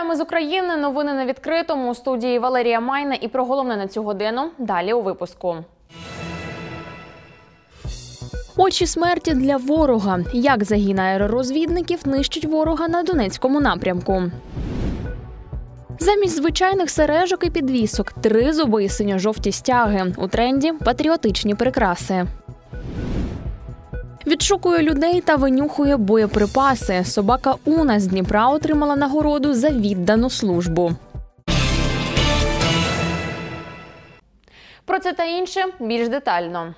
Вітаємо з України. Новини на відкритому у студії Валерія Майна і про головне на цю годину. Далі у випуску. Очі смерті для ворога. Як загін аеророзвідників нищить ворога на Донецькому напрямку. Замість звичайних сережок і підвісок три зуби і синьо-жовті стяги. У тренді патріотичні прикраси. Відшукує людей та винюхує боєприпаси. Собака Уна з Дніпра отримала нагороду за віддану службу. Про це та інше більш детально.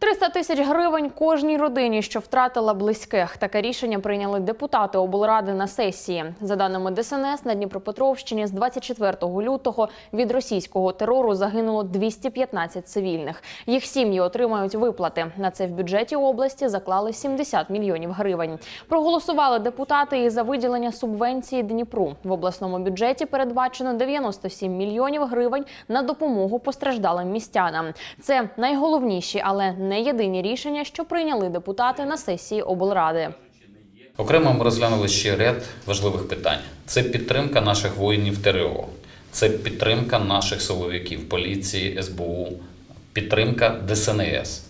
300 тисяч гривень кожній родині, що втратила близьких. Таке рішення прийняли депутати облради на сесії. За даними ДСНС, на Дніпропетровщині з 24 лютого від російського терору загинуло 215 цивільних. Їх сім'ї отримають виплати. На це в бюджеті області заклали 70 мільйонів гривень. Проголосували депутати і за виділення субвенції Дніпру. В обласному бюджеті передбачено 97 мільйонів гривень на допомогу постраждалим містянам. Це найголовніші, але не єдині рішення, що прийняли депутати на сесії облради. Окремо ми розглянули ще ряд важливих питань: це підтримка наших воїнів ТРО, це підтримка наших силовиків, поліції, СБУ, підтримка ДСНС,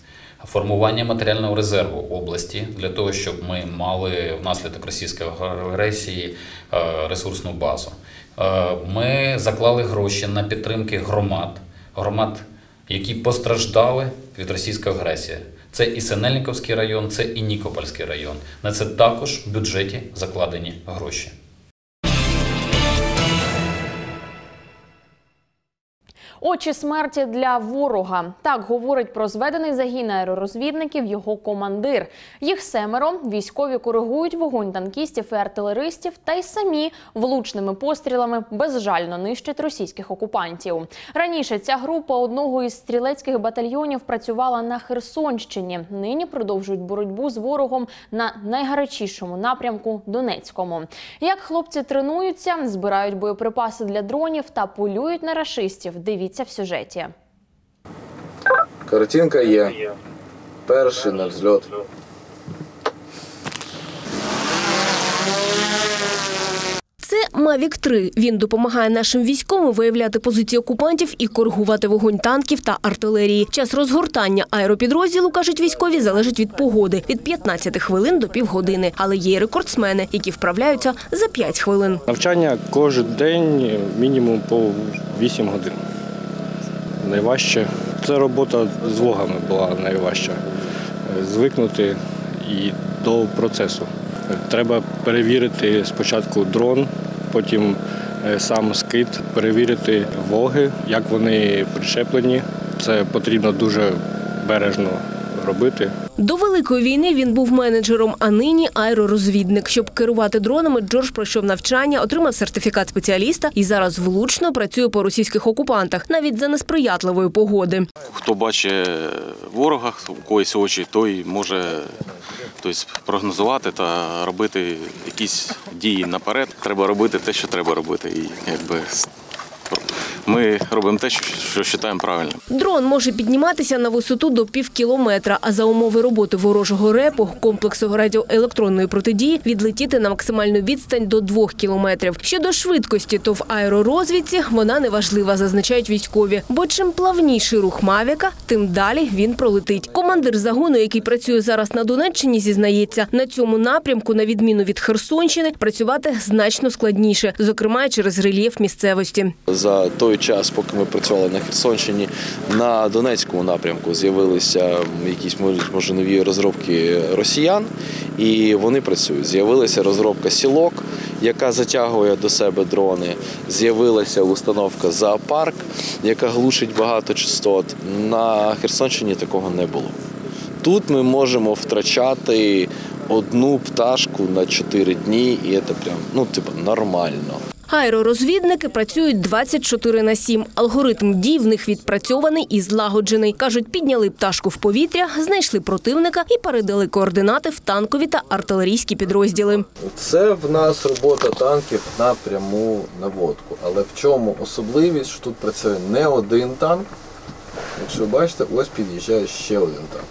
формування матеріального резерву області для того, щоб ми мали внаслідок російської агресії е, ресурсну базу. Е, Ми заклали гроші на підтримки громад, громад, які постраждали від російської агресії. Це і Синельниковський район, це і Нікопольський район. На це також в бюджеті закладені гроші. Очі смерті для ворога. Так говорить про зведений загін аеророзвідників його командир. Їх семеро військові коригують вогонь танкістів і артилеристів, та й самі влучними пострілами безжально нищать російських окупантів. Раніше ця група одного із стрілецьких батальйонів працювала на Херсонщині. Нині продовжують боротьбу з ворогом на найгарячішому напрямку Донецькому. Як хлопці тренуються, збирають боєприпаси для дронів та полюють на рашистів. Дивіться в сюжеті. Картинка є. Перший на взльот. Це Мавік 3 Він допомагає нашим військовим виявляти позиції окупантів і коригувати вогонь танків та артилерії. Час розгортання аеропідрозділу кажуть військові залежить від погоди від 15 хвилин до півгодини. Але є й рекордсмени, які вправляються за 5 хвилин. Навчання кожен день мінімум по 8 годин. Найважче це робота з вогами була найважча. Звикнути і до процесу. Треба перевірити спочатку дрон, потім е, сам скид, перевірити воги, як вони прищеплені. Це потрібно дуже бережно робити. До великої війни він був менеджером, а нині аеророзвідник. Щоб керувати дронами, Джордж пройшов навчання, отримав сертифікат спеціаліста і зараз влучно працює по російських окупантах, навіть за несприятливої погоди. Хто бачить ворога, у когось очі, той може тобто, прогнозувати та робити якісь дії наперед. Треба робити те, що треба робити. І якби ми робимо те, що вважаємо правильним. Дрон може підніматися на висоту до пів кілометра, а за умови роботи ворожого репу комплексу радіоелектронної протидії відлетіти на максимальну відстань до двох кілометрів. Щодо швидкості, то в аеророзвідці вона не важлива, зазначають військові. Бо чим плавніший рух Мавіка, тим далі він пролетить. Командир загону, який працює зараз на Донеччині, зізнається, на цьому напрямку, на відміну від Херсонщини, працювати значно складніше, зокрема через рельєф місцевості. За той час, поки ми працювали на Херсонщині, на Донецькому напрямку з'явилися якісь може нові розробки росіян, і вони працюють. З'явилася розробка сілок, яка затягує до себе дрони. З'явилася установка зоопарк, яка глушить багато частот. На Херсонщині такого не було. Тут ми можемо втрачати одну пташку на 4 дні, і це прям ну типу нормально. Аеророзвідники працюють 24 на 7. Алгоритм дій в них відпрацьований і злагоджений. Кажуть, підняли пташку в повітря, знайшли противника і передали координати в танкові та артилерійські підрозділи. Це в нас робота танків на пряму наводку. Але в чому особливість, що тут працює не один танк. Якщо бачите, ось під'їжджає ще один танк.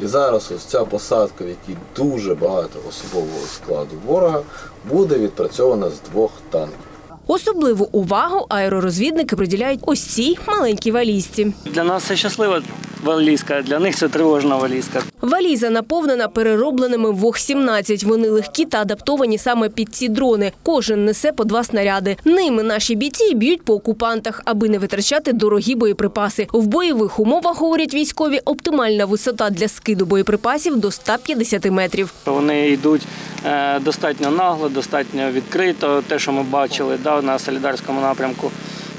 І зараз ось ця посадка, в якій дуже багато особового складу ворога, буде відпрацьована з двох танків. Особливу увагу аеророзвідники приділяють ось цій маленькій валізці. Для нас це щаслива валізка, для них це тривожна валізка. Валіза наповнена переробленими ВОГ-17. Вони легкі та адаптовані саме під ці дрони. Кожен несе по два снаряди. Ними наші бійці б'ють по окупантах, аби не витрачати дорогі боєприпаси. В бойових умовах, говорять військові, оптимальна висота для скиду боєприпасів до 150 метрів. Вони йдуть е, достатньо нагло, достатньо відкрито. Те, що ми бачили да, на Солідарському напрямку.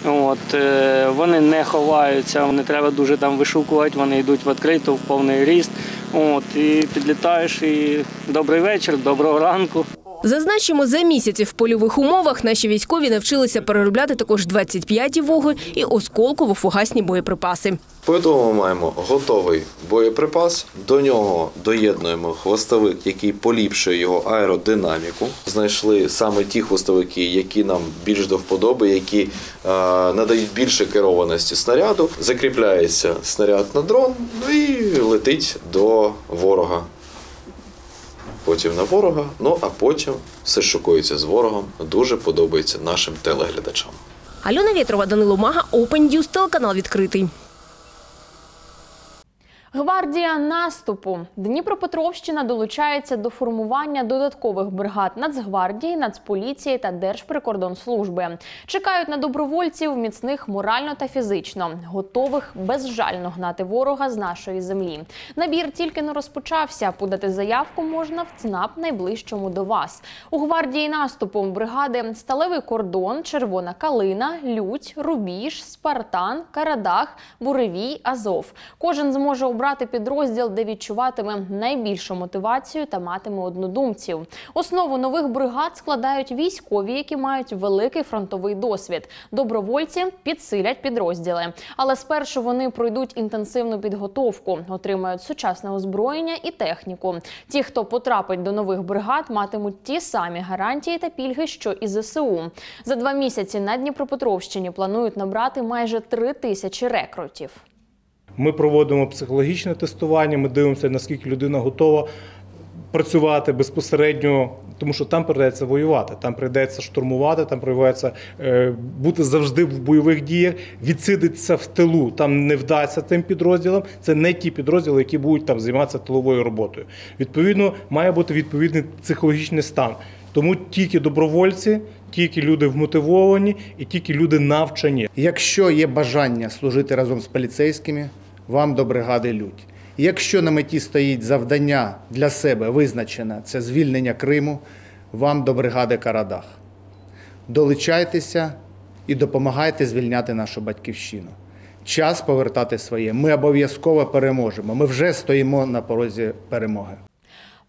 От, е, вони не ховаються, не треба дуже там вишукувати, вони йдуть в відкрито, в повний ріст. От, і підлітаєш, і добрий вечір, доброго ранку. Зазначимо, за місяці в польових умовах наші військові навчилися переробляти також 25-ті воги і осколково-фугасні боєприпаси. Тому ми маємо готовий боєприпас. До нього доєднуємо хвостовик, який поліпшує його аеродинаміку. Знайшли саме ті хвостовики, які нам більш до вподоби, які е, надають більше керованості снаряду. Закріпляється снаряд на дрон і летить до ворога. Потім на ворога, ну а потім все шукується з ворогом. Дуже подобається нашим телеглядачам. Альона Вєтрова, Данило Мага, Open News, телеканал відкритий. Гвардія наступу Дніпропетровщина долучається до формування додаткових бригад Нацгвардії, Нацполіції та Держприкордонслужби. Чекають на добровольців міцних морально та фізично, готових безжально гнати ворога з нашої землі. Набір тільки не розпочався. Подати заявку можна в ЦНАП найближчому до вас. У гвардії наступу бригади Сталевий кордон, Червона калина, Лють, Рубіж, Спартан, Карадах, Буревій, Азов. Кожен зможе обрати підрозділ, де відчуватиме найбільшу мотивацію та матиме однодумців. Основу нових бригад складають військові, які мають великий фронтовий досвід. Добровольці підсилять підрозділи, але спершу вони пройдуть інтенсивну підготовку, отримають сучасне озброєння і техніку. Ті, хто потрапить до нових бригад, матимуть ті самі гарантії та пільги, що і ЗСУ. За два місяці на Дніпропетровщині планують набрати майже три тисячі рекрутів. Ми проводимо психологічне тестування, ми дивимося, наскільки людина готова працювати безпосередньо, тому що там прийдеться воювати, там прийдеться штурмувати, там прийдеться е, бути завжди в бойових діях, відсидитися в тилу. Там не вдасться тим підрозділам. Це не ті підрозділи, які будуть там займатися тиловою роботою. Відповідно, має бути відповідний психологічний стан. Тому тільки добровольці, тільки люди вмотивовані і тільки люди навчені. Якщо є бажання служити разом з поліцейськими, вам до бригади лють. Якщо на меті стоїть завдання для себе визначене це звільнення Криму, вам до бригади Карадах. Долучайтеся і допомагайте звільняти нашу батьківщину. Час повертати своє. Ми обов'язково переможемо. Ми вже стоїмо на порозі перемоги.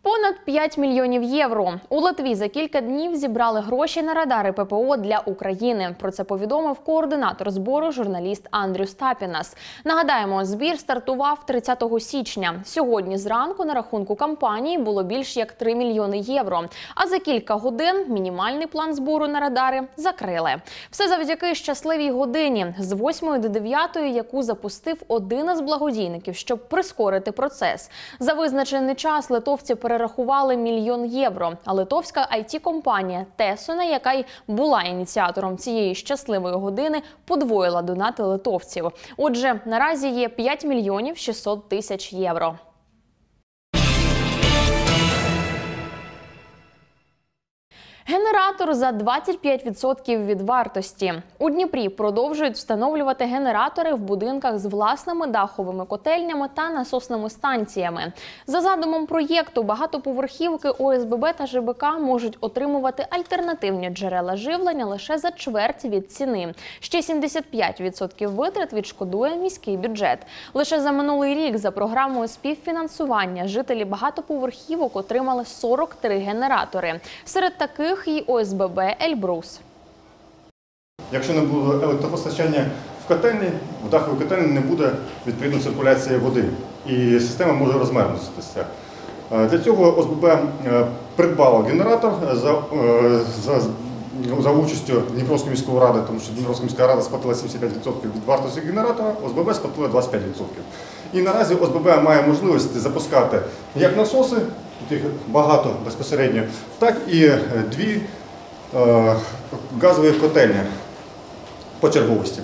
Понад 5 мільйонів євро у Литві за кілька днів зібрали гроші на радари ППО для України. Про це повідомив координатор збору журналіст Андрю Стапінас. Нагадаємо, збір стартував 30 січня. Сьогодні зранку на рахунку кампанії було більш як 3 мільйони євро. А за кілька годин мінімальний план збору на радари закрили. Все завдяки щасливій годині з 8 до 9, яку запустив один із благодійників, щоб прискорити процес. За визначений час литовці перерахували мільйон євро. А литовська it компанія Тесона, яка й була ініціатором цієї щасливої години, подвоїла донати литовців. Отже, наразі є 5 мільйонів 600 тисяч євро. Генератор за 25% від вартості. У Дніпрі продовжують встановлювати генератори в будинках з власними даховими котельнями та насосними станціями. За задумом проєкту, багатоповерхівки ОСББ та ЖБК можуть отримувати альтернативні джерела живлення лише за чверть від ціни. Ще 75% витрат відшкодує міський бюджет. Лише за минулий рік за програмою співфінансування жителі багатоповерхівок отримали 43 генератори. Серед таких і ОСББ Ельбрус. Якщо не буде електропостачання в котельні, в даховій котельні не буде відповідно циркуляції води і система може розмерзнутися. Е, Для цього ОСББ е, придбало генератор за, е, за за участю Дніпровської міської ради, тому що Дніпровська міська рада сплатила 75% від вартості генератора, ОСББ сплатила 25%. І наразі ОСББ має можливість запускати як насоси, їх багато безпосередньо, так і е, дві е, газові котельні по черговості.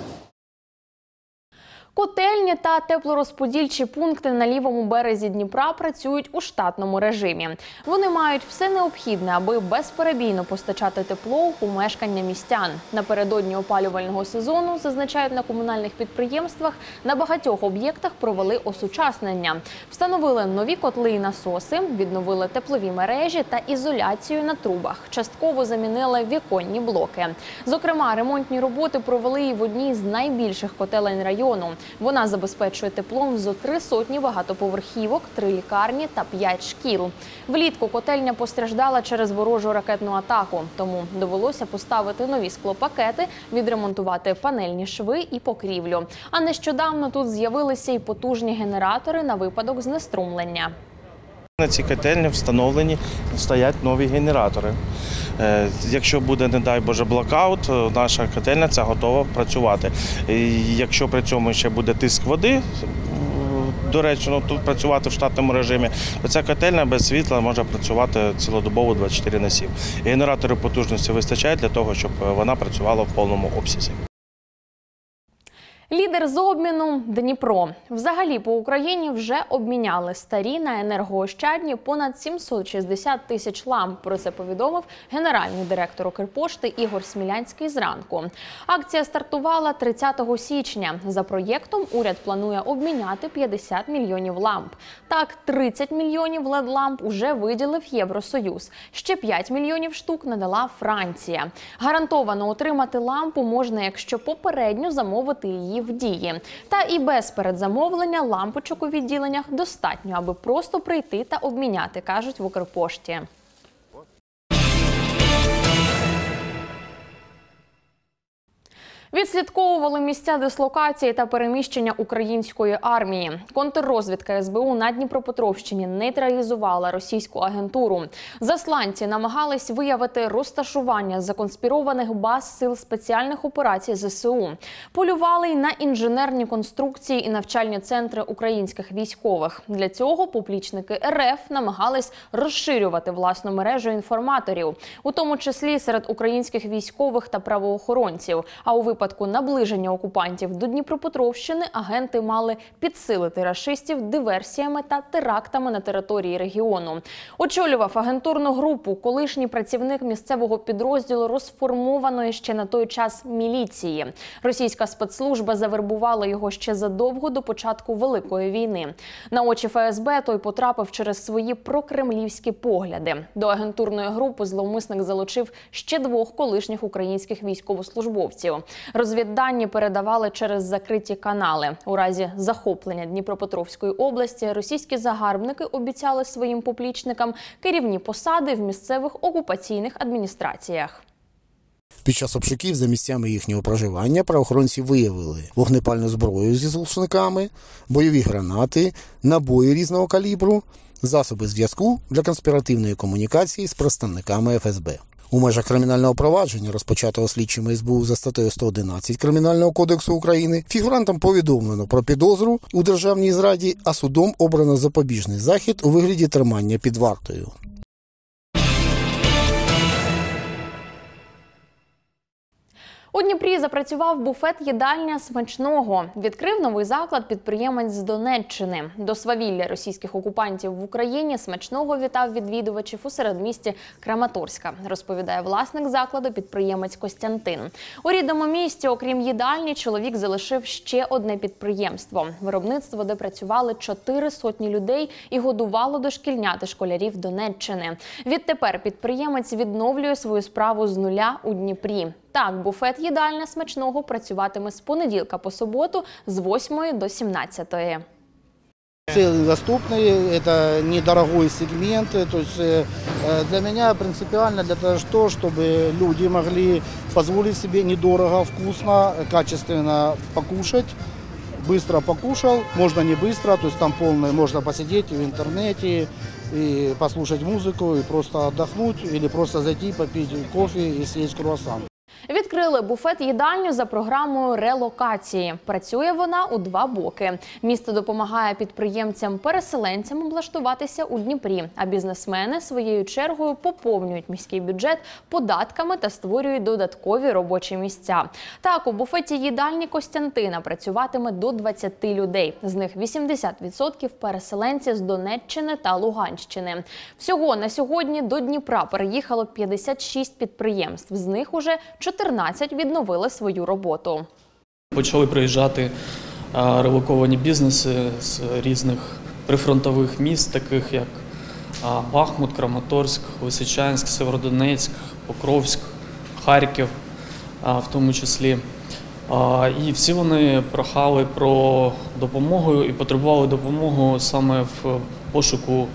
Котельні та теплорозподільчі пункти на лівому березі Дніпра працюють у штатному режимі. Вони мають все необхідне, аби безперебійно постачати тепло у помешкання містян. Напередодні опалювального сезону зазначають на комунальних підприємствах. На багатьох об'єктах провели осучаснення, встановили нові котли і насоси, відновили теплові мережі та ізоляцію на трубах. Частково замінили віконні блоки. Зокрема, ремонтні роботи провели і в одній з найбільших котелень району. Вона забезпечує теплом зо три сотні багатоповерхівок, три лікарні та п'ять шкіл. Влітку котельня постраждала через ворожу ракетну атаку, тому довелося поставити нові склопакети, відремонтувати панельні шви і покрівлю. А нещодавно тут з'явилися й потужні генератори на випадок знеструмлення. На цій котельні встановлені стоять нові генератори. Е, Якщо буде, не дай Боже, блокаут, е, наша котельня ця готова працювати. Якщо при цьому ще буде тиск води, доречно ну, тут працювати в штатному режимі, то ця котельня без світла може працювати цілодобово 24 на 7. І генератори потужності вистачає для того, щоб е, вона працювала в повному обсязі. Лідер з обміну Дніпро. Взагалі по Україні вже обміняли старі на енергоощадні понад 760 тисяч ламп. Про це повідомив генеральний директор Укрпошти Ігор Смілянський зранку. Акція стартувала 30 січня. За проєктом уряд планує обміняти 50 мільйонів ламп. Так, 30 мільйонів led ламп уже виділив Євросоюз. Ще 5 мільйонів штук надала Франція. Гарантовано отримати лампу можна, якщо попередньо замовити її в дії. Та і без передзамовлення лампочок у відділеннях достатньо, аби просто прийти та обміняти, кажуть в Укрпошті. Відслідковували місця дислокації та переміщення української армії. Контррозвідка СБУ на Дніпропетровщині нейтралізувала російську агентуру. Засланці намагались виявити розташування законспірованих баз сил спеціальних операцій ЗСУ. Полювали й на інженерні конструкції і навчальні центри українських військових. Для цього поплічники РФ намагались розширювати власну мережу інформаторів, у тому числі серед українських військових та правоохоронців. А у випадку наближення окупантів до Дніпропетровщини агенти мали підсилити рашистів диверсіями та терактами на території регіону. Очолював агентурну групу колишній працівник місцевого підрозділу розформованої ще на той час міліції. Російська спецслужба завербувала його ще задовго до початку великої війни. На очі ФСБ той потрапив через свої прокремлівські погляди. До агентурної групи зловмисник залучив ще двох колишніх українських військовослужбовців. Розвіддані передавали через закриті канали. У разі захоплення Дніпропетровської області російські загарбники обіцяли своїм поплічникам керівні посади в місцевих окупаційних адміністраціях. Під час обшуків за місцями їхнього проживання правоохоронці виявили вогнепальну зброю зі злушниками, бойові гранати, набої різного калібру, засоби зв'язку для конспіративної комунікації з представниками ФСБ. У межах кримінального провадження, розпочатого слідчими СБУ за статтею 111 Кримінального кодексу України, фігурантам повідомлено про підозру у державній зраді, а судом обрано запобіжний захід у вигляді тримання під вартою. У Дніпрі запрацював буфет їдальня смачного. Відкрив новий заклад підприємець з Донеччини. До свавілля російських окупантів в Україні смачного вітав відвідувачів у середмісті Краматорська. Розповідає власник закладу підприємець Костянтин. У рідному місті, окрім їдальні, чоловік залишив ще одне підприємство виробництво, де працювали чотири сотні людей і годувало дошкільняти школярів Донеччини. Відтепер підприємець відновлює свою справу з нуля у Дніпрі. Так, буфет їдальня смачного працюватиме з понеділка по суботу з 8 до 17. Цены доступные, это недорогой сегмент. То есть э, для меня принципиально для того, что, чтобы люди могли позволить себе недорого, вкусно, качественно покушать быстро покушал, можно не быстро, то есть там полное, можно посидеть в интернете и послушать музыку, и просто отдохнуть, или просто зайти, попить кофе и съесть круассан. Відкрили буфет їдальню за програмою релокації. Працює вона у два боки. Місто допомагає підприємцям-переселенцям облаштуватися у Дніпрі, а бізнесмени своєю чергою поповнюють міський бюджет податками та створюють додаткові робочі місця. Так, у буфеті їдальні Костянтина працюватиме до 20 людей. З них 80% переселенці з Донеччини та Луганщини. Всього на сьогодні до Дніпра переїхало 56 підприємств. З них уже 14 відновили свою роботу. Почали приїжджати релоковані бізнеси з різних прифронтових міст, таких як Бахмут, Краматорськ, Лисичанськ, Северодонецьк, Покровськ, Харків, в тому числі. І всі вони прохали про допомогу і потребували допомогу саме в пошуку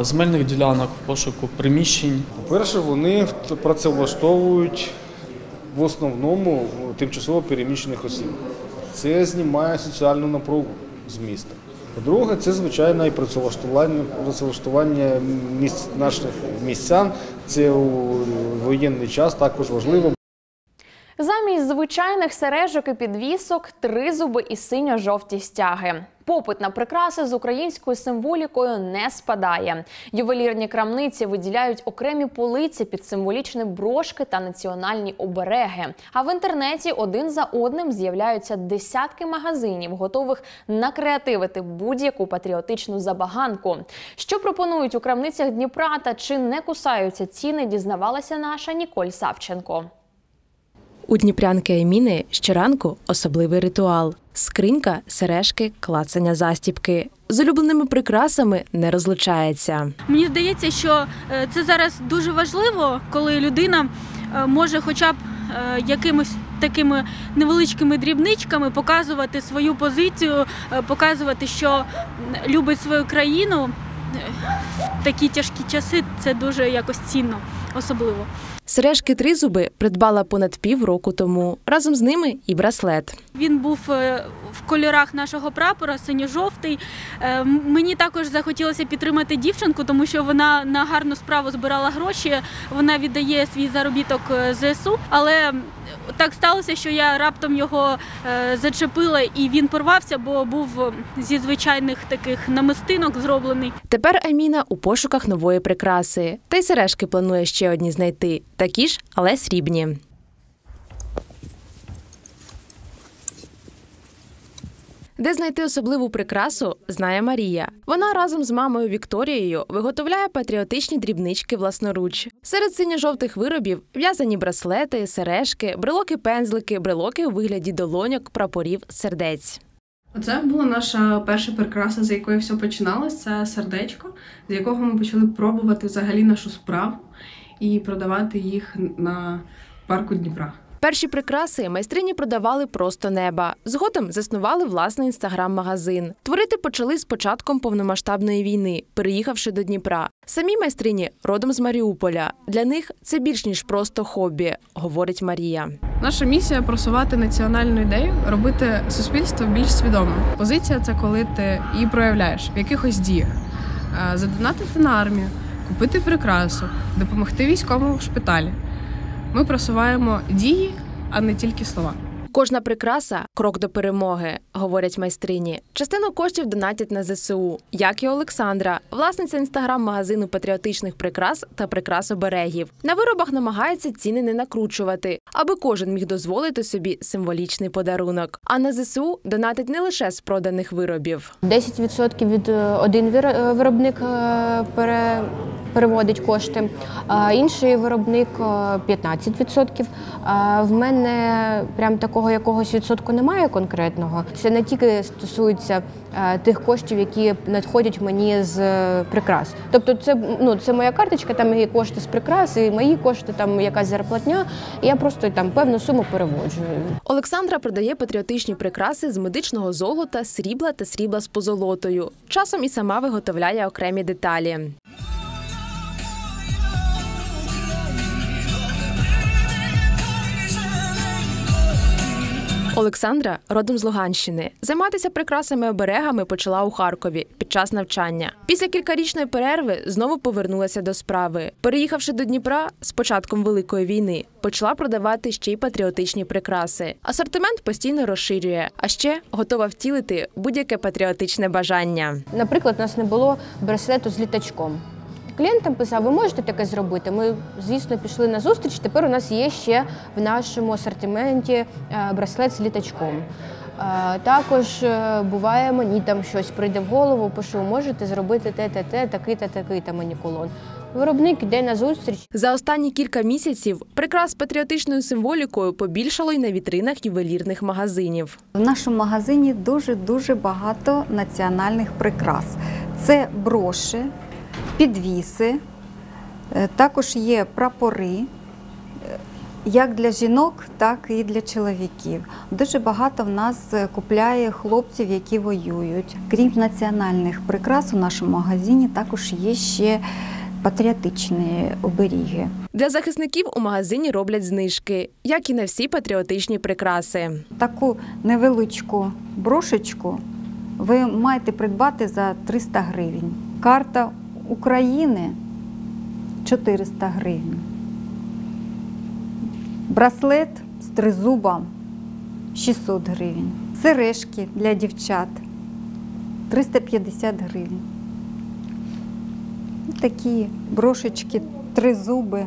земельних ділянок, в пошуку приміщень. По-перше, вони працевлаштовують в основному тимчасово переміщених осіб. Це знімає соціальну напругу з міста. По-друге, це звичайно і працевлаштування, працевлаштування місць наших містян. Це у воєнний час також важливо. Замість звичайних сережок і підвісок тризуби і синьо-жовті стяги. Попит на прикраси з українською символікою не спадає. Ювелірні крамниці виділяють окремі полиці під символічні брошки та національні обереги. А в інтернеті один за одним з'являються десятки магазинів, готових накреативити будь-яку патріотичну забаганку. Що пропонують у крамницях Дніпра та чи не кусаються ціни, дізнавалася наша Ніколь Савченко. У дніпрянки Еміни щоранку особливий ритуал: скринька, сережки, клацання застіпки. З улюбленими прикрасами не розлучається. Мені здається, що е, це зараз дуже важливо, коли людина е, може, хоча б е, якимось такими невеличкими дрібничками показувати свою позицію, показувати, що любить свою країну. В такі тяжкі часи це дуже якось цінно, особливо. Сережки тризуби придбала понад півроку тому. Разом з ними і браслет. Він був е, в кольорах нашого прапора, синьо-жовтий. Е, Мені також захотілося підтримати дівчинку, тому що вона на гарну справу збирала гроші. Вона віддає свій заробіток е, ЗСУ. Але так сталося, що я раптом його е, зачепила і він порвався, бо був е, зі звичайних таких намистинок зроблений. Тепер Аміна у пошуках нової прикраси. Та й сережки планує ще одні знайти. Такі ж, але срібні. Де знайти особливу прикрасу, знає Марія. Вона разом з мамою Вікторією виготовляє патріотичні дрібнички власноруч. Серед синьо-жовтих виробів в'язані браслети, сережки, брелоки-пензлики, брелоки у вигляді долоньок, прапорів, сердець. Оце була наша перша прикраса, з якої все починалось. Це сердечко, з якого ми почали пробувати взагалі нашу справу і продавати їх на парку Дніпра. Перші прикраси майстрині продавали просто неба. Згодом заснували власний інстаграм-магазин. Творити почали з початком повномасштабної війни, переїхавши до Дніпра. Самі майстрині родом з Маріуполя. Для них це більш ніж просто хобі, говорить Марія. Наша місія просувати національну ідею, робити суспільство більш свідомим. Позиція це коли ти її проявляєш в якихось діях, Е, задонатити на армію, купити прикрасу, допомогти військовому в шпиталі. Ми просуваємо дії, а не тільки слова. Кожна прикраса крок до перемоги, говорять майстрині. Частину коштів донатять на ЗСУ, як і Олександра, власниця інстаграм-магазину патріотичних прикрас та прикрас оберегів. На виробах намагається ціни не накручувати, аби кожен міг дозволити собі символічний подарунок. А на ЗСУ донатить не лише з проданих виробів. 10% від е, один е, виробник е, пере, переводить кошти, інший виробник е, 15%. А в мене прям такого якогось відсотку немає конкретного. Це не тільки стосується е, тих коштів, які надходять мені з е, прикрас. Тобто, це ну це моя карточка, там є кошти з прикрас, і мої кошти, там якась зарплатня. І я просто там певну суму переводжу. Олександра продає патріотичні прикраси з медичного золота, срібла та срібла з позолотою. Часом і сама виготовляє окремі деталі. Олександра родом з Луганщини. Займатися прикрасами оберегами почала у Харкові під час навчання. Після кількарічної перерви знову повернулася до справи. Переїхавши до Дніпра з початком великої війни, почала продавати ще й патріотичні прикраси. Асортимент постійно розширює, а ще готова втілити будь-яке патріотичне бажання. Наприклад, у нас не було браслету з літачком. Клієнтам писав, ви можете таке зробити. Ми, звісно, пішли на зустріч. Тепер у нас є ще в нашому асортименті е, браслет з літачком. Е, Також е, буває, мені там щось прийде в голову, пишу, можете зробити те, те, те, такий та такий та манікулон. Виробник йде на зустріч. За останні кілька місяців прикрас з патріотичною символікою побільшало й на вітринах ювелірних магазинів. В нашому магазині дуже дуже багато національних прикрас. Це броші, підвіси, е, також є прапори. е, Як для жінок, так і для чоловіків. Дуже багато в нас е, купляє хлопців, які воюють. Крім національних прикрас, у нашому магазині також є ще патріотичні оберіги. Для захисників у магазині роблять знижки, як і на всі патріотичні прикраси. Таку невеличку брошечку ви маєте придбати за 300 гривень. Карта України 400 гривень. Браслет з тризубом 600 гривень. Сережки для дівчат 350 гривень. Такі брошечки, тризуби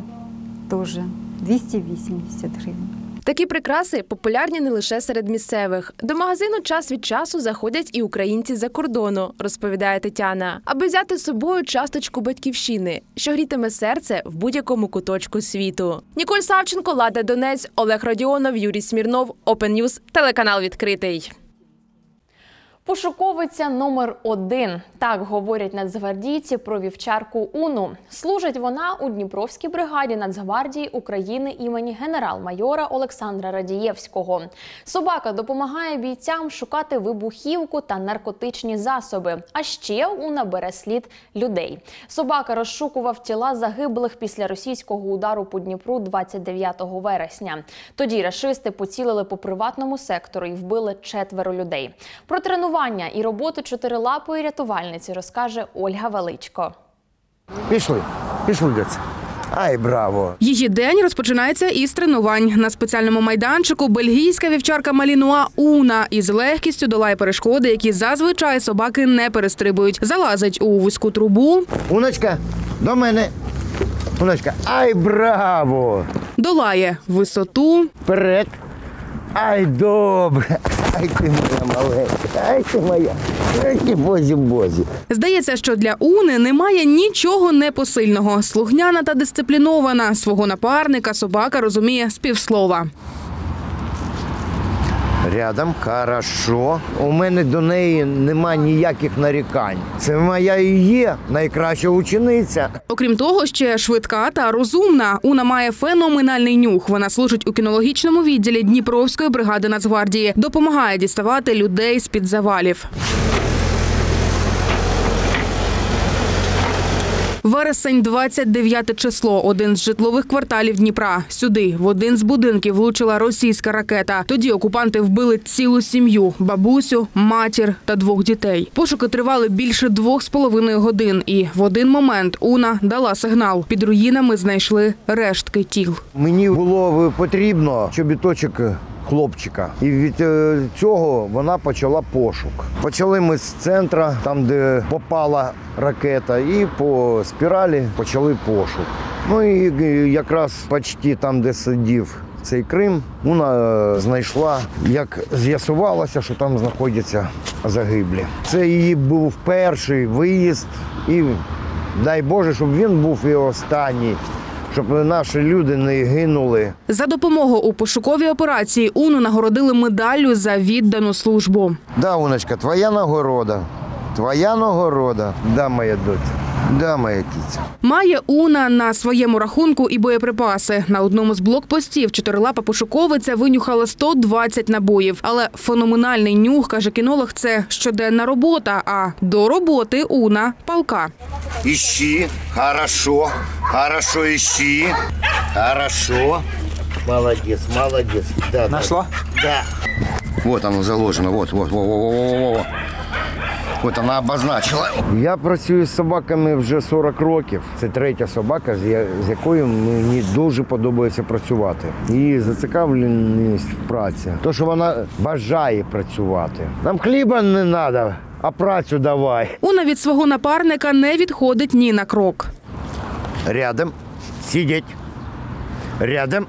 теж 280 гривень. Такі прикраси популярні не лише серед місцевих. До магазину час від часу заходять і українці з-за кордону, розповідає Тетяна, аби взяти з собою часточку батьківщини, що грітиме серце в будь-якому куточку світу. Ніколь Савченко, Лада Донець, Олег Радіонов, Юрій Смірнов, Open телеканал відкритий. Пошуковиця номер один. Так говорять нацгвардійці про вівчарку Уну. Служить вона у Дніпровській бригаді Нацгвардії України імені генерал-майора Олександра Радієвського. Собака допомагає бійцям шукати вибухівку та наркотичні засоби. А ще Уна бере слід людей. Собака розшукував тіла загиблих після російського удару по Дніпру 29 вересня. Тоді рашисти поцілили по приватному сектору і вбили четверо людей. Про тренування і роботу чотирилапої рятувальниці розкаже Ольга Величко. Пішли, пішли десь. Ай, браво! Її день розпочинається із тренувань. На спеціальному майданчику бельгійська вівчарка Малінуа Уна із легкістю долає перешкоди, які зазвичай собаки не перестрибують. Залазить у вузьку трубу, Уночка, до мене. Уночка, ай, браво! долає висоту, Вперед. Ай, добре. Ай, ти моя маленька. Ай, ти моя. Ай, ти бозі-бозі. Здається, що для Уни немає нічого непосильного. Слугняна та дисциплінована. Свого напарника собака розуміє з півслова. Рядом, хорошо. У мене до неї нема ніяких нарікань. Це моя і є найкраща учениця. Окрім того, ще швидка та розумна. Уна має феноменальний нюх. Вона служить у кінологічному відділі Дніпровської бригади Нацгвардії. Допомагає діставати людей з під завалів. Вересень, 29 число. Один з житлових кварталів Дніпра. Сюди в один з будинків влучила російська ракета. Тоді окупанти вбили цілу сім'ю: бабусю, матір та двох дітей. Пошуки тривали більше двох з половиною годин. І в один момент Уна дала сигнал. Під руїнами знайшли рештки тіл. Мені було потрібно чобіточок хлопчика. І від е, цього вона почала пошук. Почали ми з центра, там де попала ракета, і по спіралі почали пошук. Ну і якраз почти там, де сидів цей Крим, вона е, знайшла, як з'ясувалося, що там знаходяться загиблі. Це її був перший виїзд, і дай Боже, щоб він був і останній, щоб наші люди не гинули. За допомогу у пошуковій операції Уну нагородили медаллю за віддану службу. Да, Уночка, твоя нагорода. Твоя нагорода. Да, моя доця. Да, моя кіця. Має Уна на своєму рахунку і боєприпаси. На одному з блокпостів чотирилапа пошуковиця винюхала 120 набоїв. Але феноменальний нюх, каже кінолог, це щоденна робота. А до роботи Уна палка. Ищи. Хорошо. Хорошо ищи. Хорошо. Молодец, молодец. Да, Нашла? Да. Вот оно заложено, вот, вот, во, во, во, во, во. От вона обозначила. Я працюю з собаками вже 40 років. Це третя собака, з якою мені дуже подобається працювати. Її зацікавленість в праці. То, що вона бажає працювати. Нам хліба не треба, а працю давай. Уна від свого напарника не відходить ні на крок. Рядом. Сидеть. Рядом.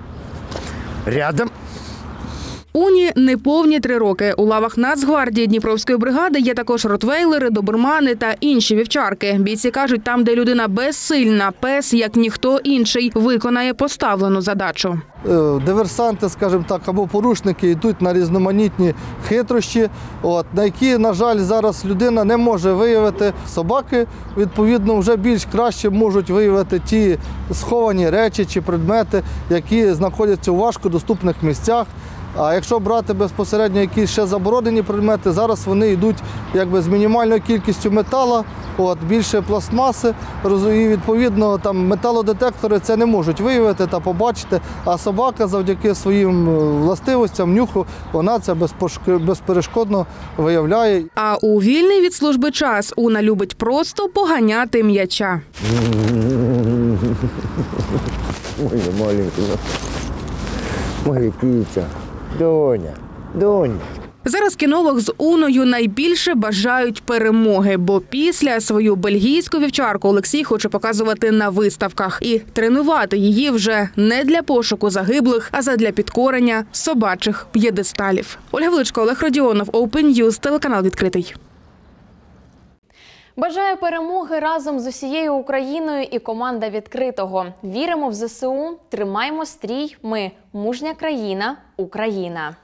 Рядом. Уні неповні три роки. У лавах Нацгвардії Дніпровської бригади є також ротвейлери, добермани та інші вівчарки. Бійці кажуть, там, де людина безсильна, пес, як ніхто інший, виконає поставлену задачу. Е, диверсанти, скажімо так, або порушники йдуть на різноманітні хитрощі, от, на які, на жаль, зараз людина не може виявити. Собаки, відповідно, вже більш краще можуть виявити ті сховані речі чи предмети, які знаходяться у важкодоступних місцях. А якщо брати безпосередньо якісь ще заборонені предмети, зараз вони йдуть якби з мінімальною кількістю металу, от, більше пластмаси, і відповідно там металодетектори це не можуть виявити та побачити. А собака завдяки своїм е, властивостям, нюху, вона це безперешкодно виявляє. А у вільний від служби час Уна любить просто поганяти м'яча. Моя маленькая. Моя киця. Доня. Доня. Зараз кінолог з Уною найбільше бажають перемоги, бо після свою бельгійську вівчарку Олексій хоче показувати на виставках і тренувати її вже не для пошуку загиблих, а задля підкорення собачих п'єдесталів. Ольга Величко, Олег Родіонов, Open News, телеканал відкритий. Бажаю перемоги разом з усією Україною і команда відкритого. Віримо в ЗСУ, тримаймо стрій. Ми мужня країна, Україна.